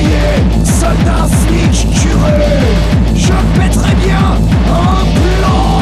Guerrier, soldat, sneak, Je pèterai bien un plan.